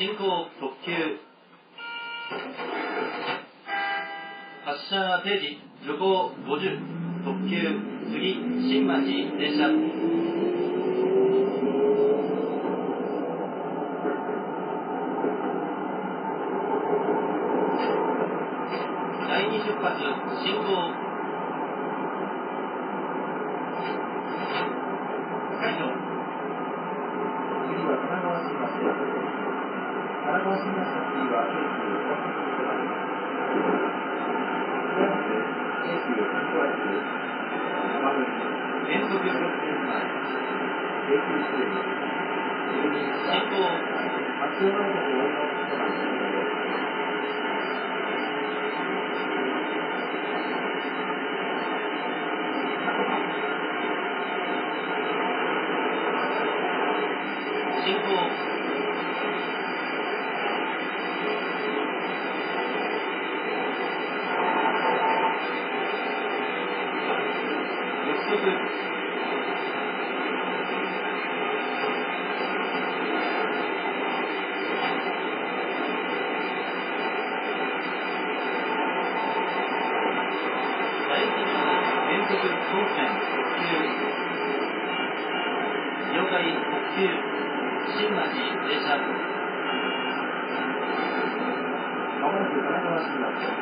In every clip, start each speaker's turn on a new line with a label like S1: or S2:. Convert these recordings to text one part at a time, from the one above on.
S1: 進行特急発車定時徐行50特急次新町停車。第二出発進行解除
S2: 次は神奈川新町です。神奈川新町の次は京急大崎に停まります。しばらく京急金庫駅浜口
S1: 原則
S2: 京急支部に12
S1: 進行
S2: 松尾内閣応用となります。
S1: 進行約束第一条原則当選特急了解特急新町停車
S2: まもなく神奈川新町です。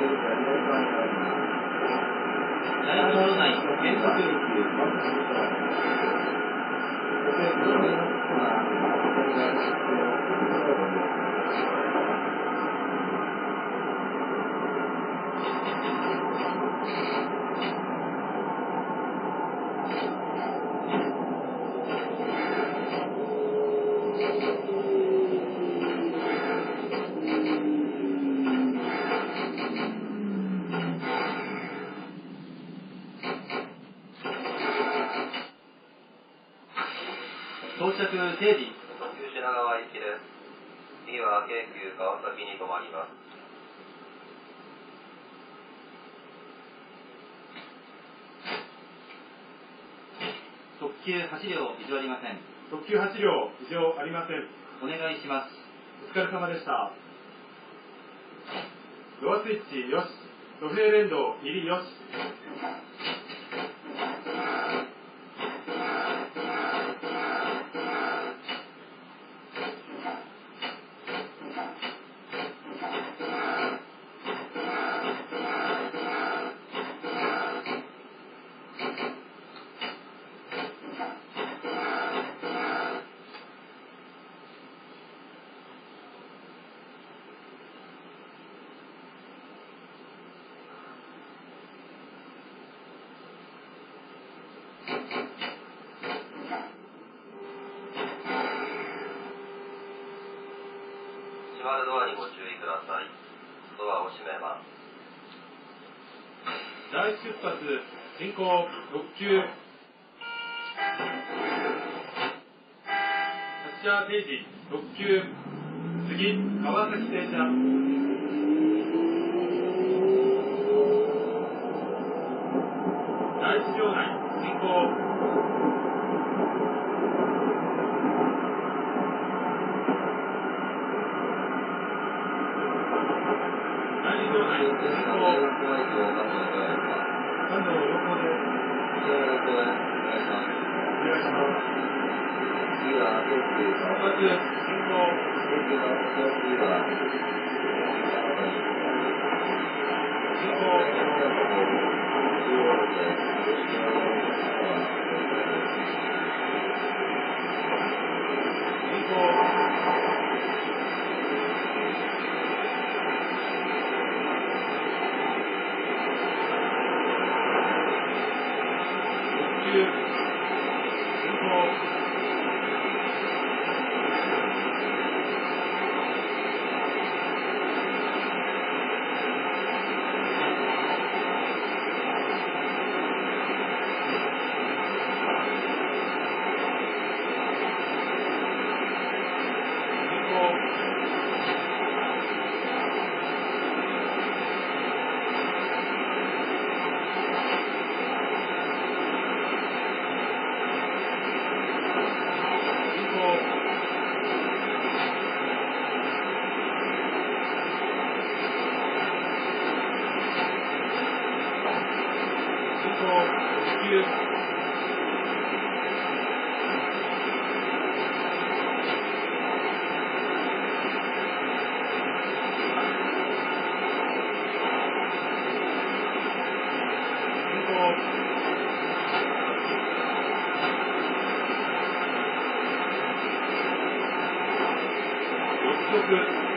S2: 出口は左側に変わります。
S1: 第一条内原則
S2: 京急大崎に停まります。ご清聴の皆様、左側の出口を右側へご利用ください。
S1: 到着定時
S3: 特急品川行きです。次は京急川崎に停まります。
S1: 特急8両異常ありません。
S4: 特急8両異常ありません。
S1: お願いします。
S4: お疲れ様でした。ドアスイッチよし。土平連動入りよし
S3: 閉まるドアにご注意ください。ドアを閉めます。
S4: 大出発進行特急発車定時特急次川崎停車第一条内進行第二条内進行
S3: 電車の電話以降おかしいいかがですか
S4: 関東横行で
S3: 非常の公演お願いします。
S4: お願いします
S3: 次は京急
S4: 出
S3: 川
S4: 発
S3: 崎。
S4: 進行
S3: 京急の調子は、川崎。
S4: 進
S3: 中央
S4: 行
S3: で、広島の方は、
S4: 進行特急進行「特急変更独特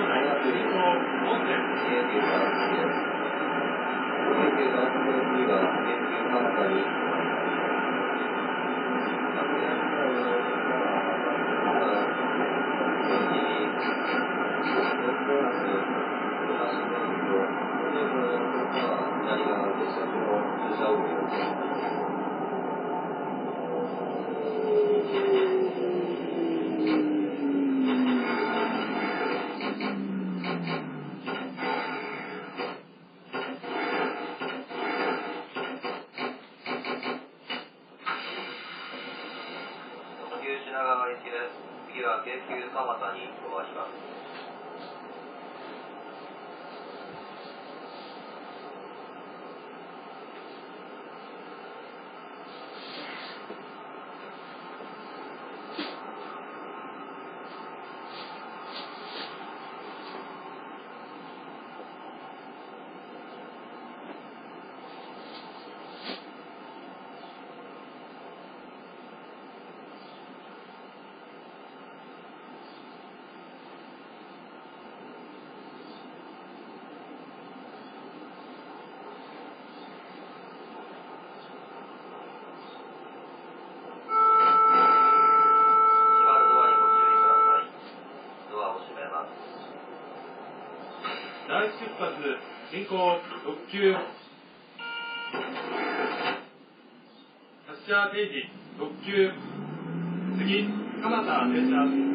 S4: 日本
S2: で見
S3: えているわけです。
S4: 出発進行。特急発車定時特急次蒲田電車。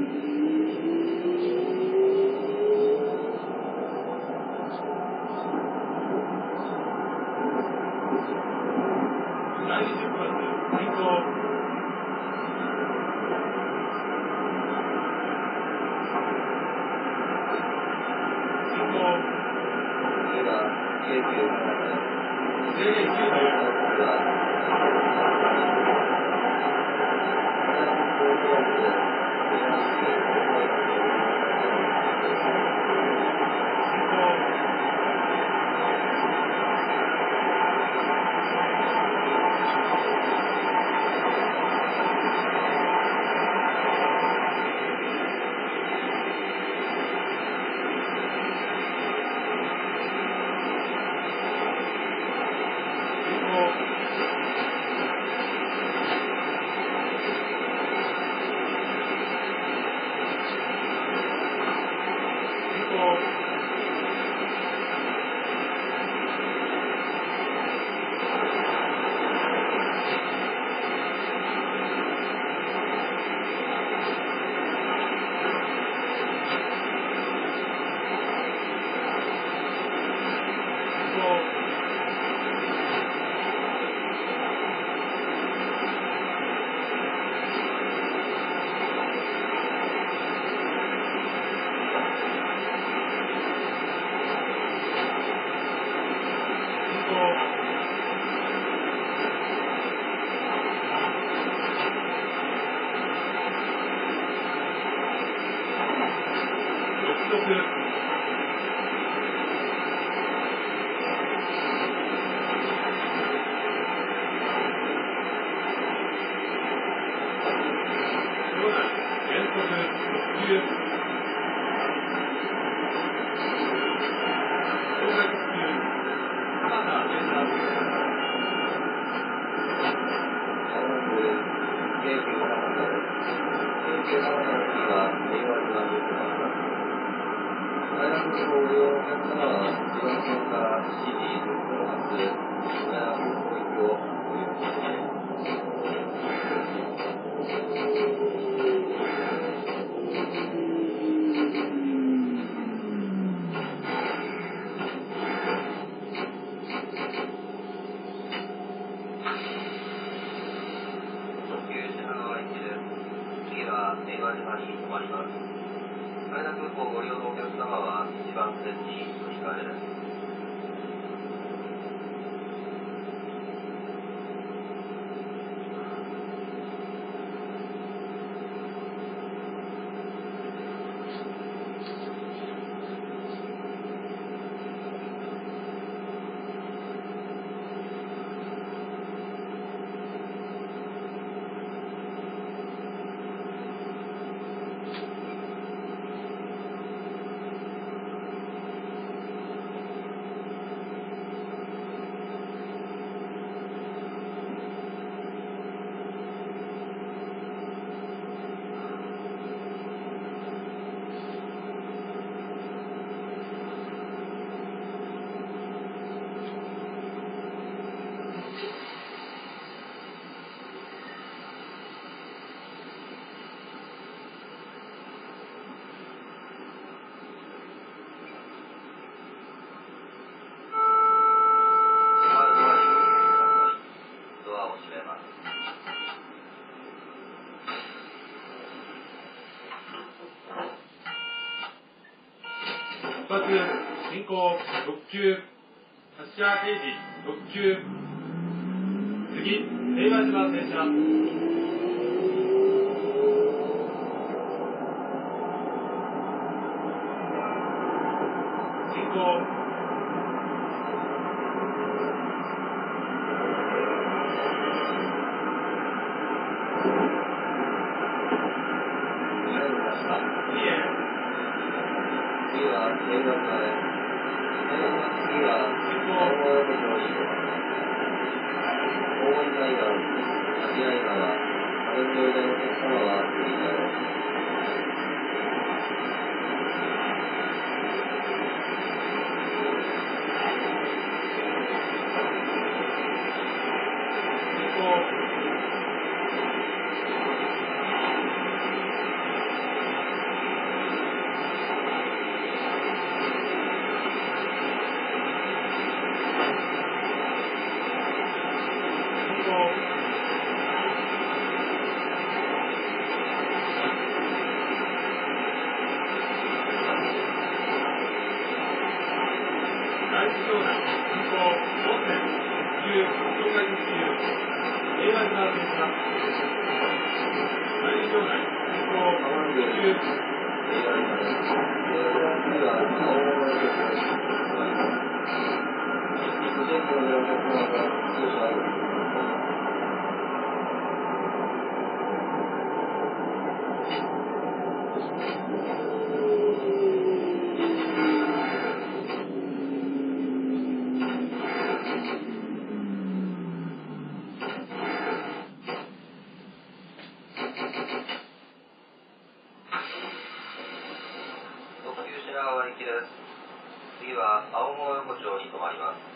S4: 攻6球発車定時6球次令和島停車。い。
S3: い。よ、映画とかね。 이노래
S4: 는제가 Thank you. 側行
S3: きです。次は青森横丁に停まります。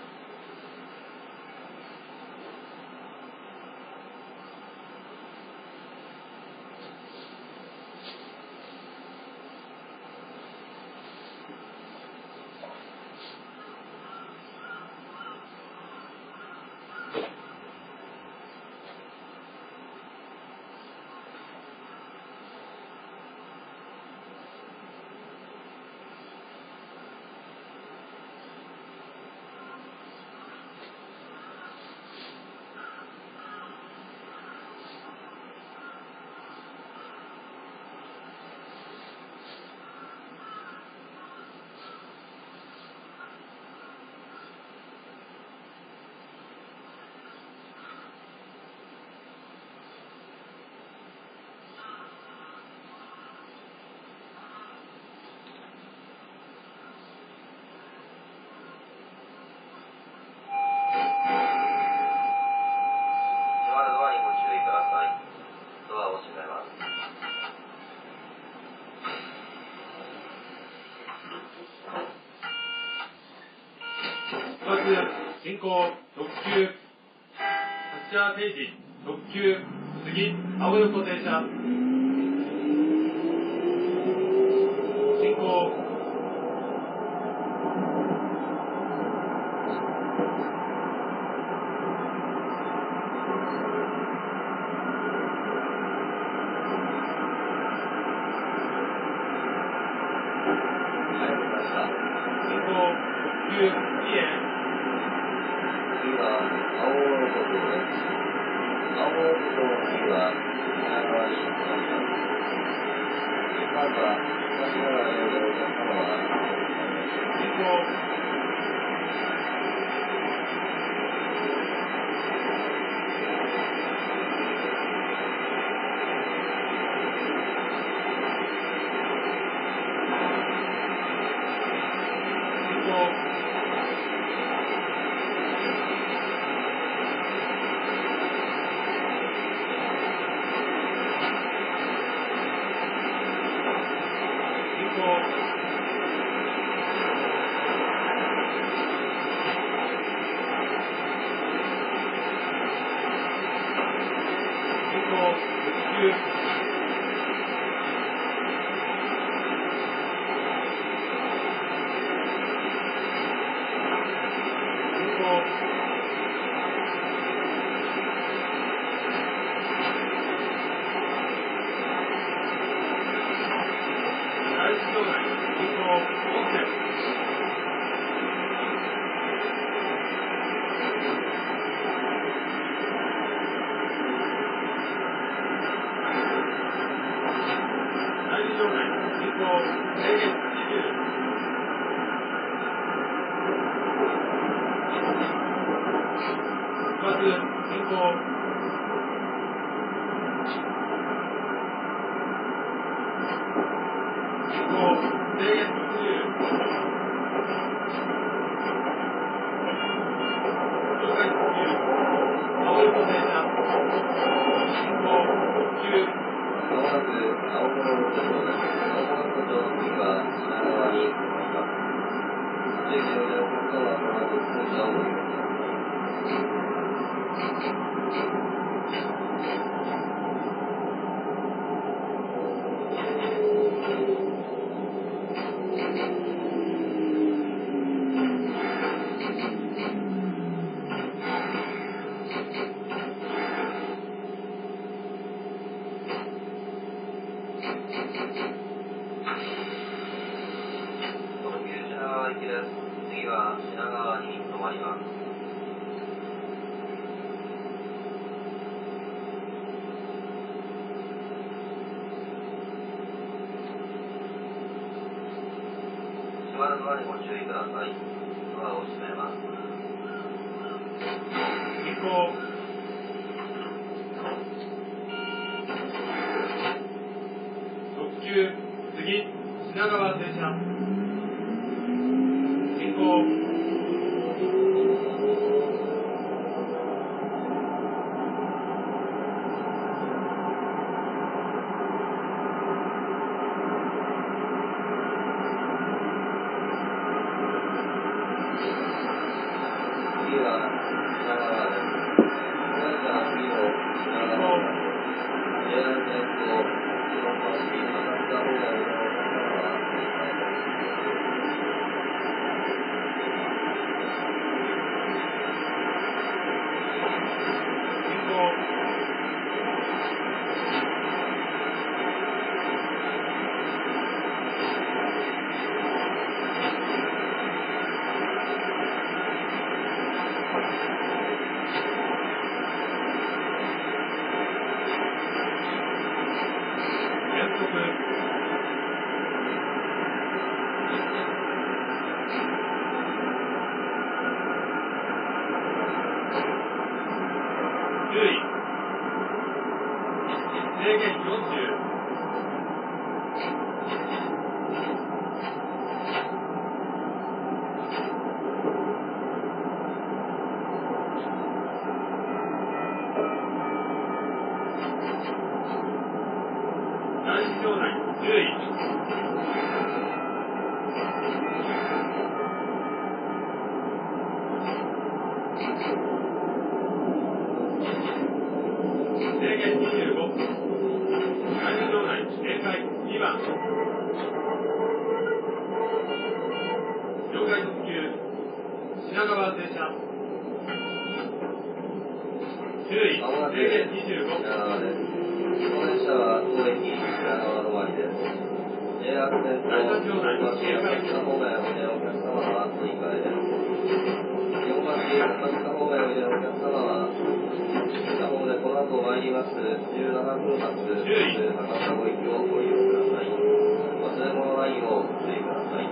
S4: 進行、特
S3: 球、キャッチャー
S4: 定時、特球、
S3: 次、青横停
S4: 車。急
S3: 次品川停
S4: 車男子兄弟10位。制限25。男子兄弟警戒2番。上解特急。品川停車。
S3: 10位。
S4: 制限25。
S3: JR 線と日本橋、浅草方面おいでのお客様は乗り換えです。日本橋、浅草方面おいでのお客様は、北方でこの後参ります17分発、博多ご駅をご利用ください。忘れ物ないよう注意ください。